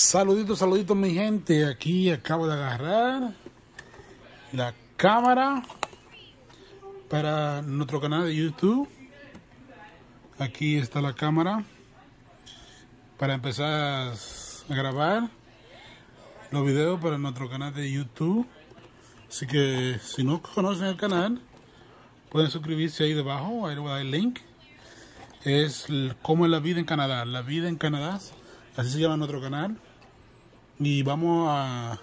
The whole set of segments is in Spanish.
Saluditos, saluditos mi gente. Aquí acabo de agarrar la cámara para nuestro canal de YouTube. Aquí está la cámara para empezar a grabar los videos para nuestro canal de YouTube. Así que si no conocen el canal, pueden suscribirse ahí debajo. Ahí voy a dar el link. Es como es la vida en Canadá. La vida en Canadá, así se llama nuestro canal. Y vamos a,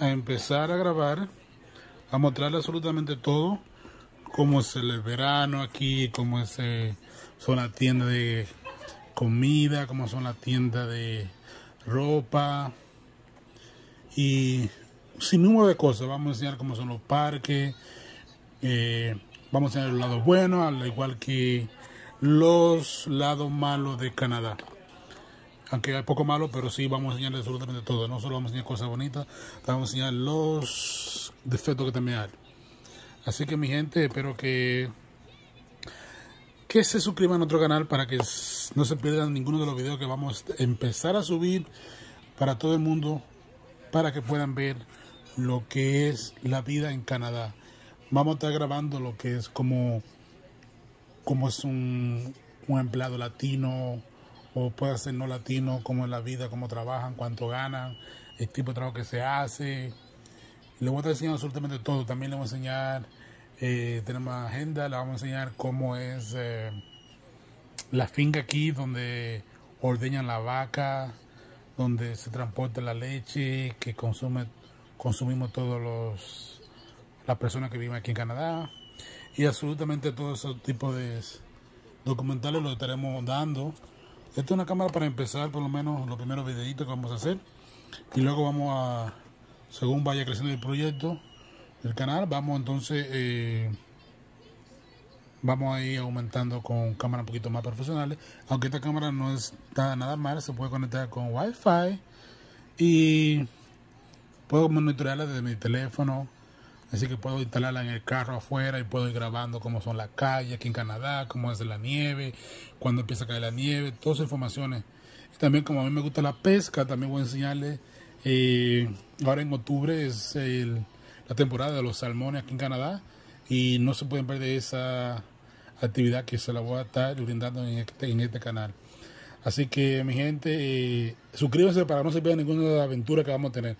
empezar a grabar, a mostrarle absolutamente todo. Cómo es el verano aquí, cómo es, eh, son las tiendas de comida, cómo son las tiendas de ropa y sin número de cosas. Vamos a enseñar cómo son los parques, eh, vamos a enseñar los lados buenos, al igual que los lados malos de Canadá. Aunque hay poco malo, pero sí vamos a enseñar absolutamente todo. No solo vamos a enseñar cosas bonitas, vamos a enseñar los defectos que también hay. Así que mi gente, espero que que se suscriban a nuestro canal para que no se pierdan ninguno de los videos que vamos a empezar a subir para todo el mundo, para que puedan ver lo que es la vida en Canadá. Vamos a estar grabando lo que es como, como es un, un empleado latino o puede ser no latino, como es la vida, cómo trabajan, cuánto ganan, el tipo de trabajo que se hace. Le voy a estar enseñando absolutamente todo. También le voy a enseñar eh, tenemos agenda, le vamos a enseñar cómo es eh, la finca aquí, donde ordeñan la vaca, donde se transporta la leche, que consume, consumimos todos los las personas que viven aquí en Canadá y absolutamente todo ese tipo de documentales lo estaremos dando. Esta es una cámara para empezar por lo menos los primeros videitos que vamos a hacer y luego vamos a, según vaya creciendo el proyecto, el canal. Vamos entonces, eh, vamos a ir aumentando con cámaras un poquito más profesionales. Aunque esta cámara no está nada mal, se puede conectar con Wi-Fi y puedo monitorearla desde mi teléfono. Así que puedo instalarla en el carro afuera y puedo ir grabando cómo son las calles aquí en Canadá, cómo es la nieve, cuando empieza a caer la nieve, todas esas informaciones. Y también como a mí me gusta la pesca, también voy a enseñarles. Eh, ahora en octubre es la temporada de los salmones aquí en Canadá y no se pueden perder esa actividad que se la voy a estar brindando en este, este canal. Así que mi gente, eh, suscríbanse para no se pierdan ninguna de las aventuras que vamos a tener.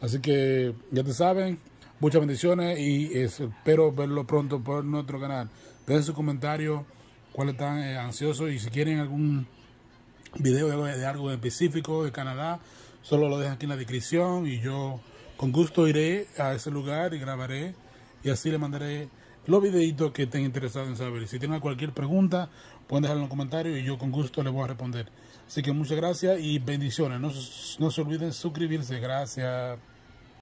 Así que ya te saben, muchas bendiciones y espero verlo pronto por nuestro canal. Dejen su comentario, cuáles están eh, ansiosos y si quieren algún video de, de algo específico de Canadá, solo lo dejan aquí en la descripción y yo con gusto iré a ese lugar y grabaré y así le mandaré los videitos que estén interesados en saber. Si tienen cualquier pregunta, pueden dejarlo en los comentarios y yo con gusto les voy a responder. Así que muchas gracias y bendiciones. No, no se olviden suscribirse. Gracias.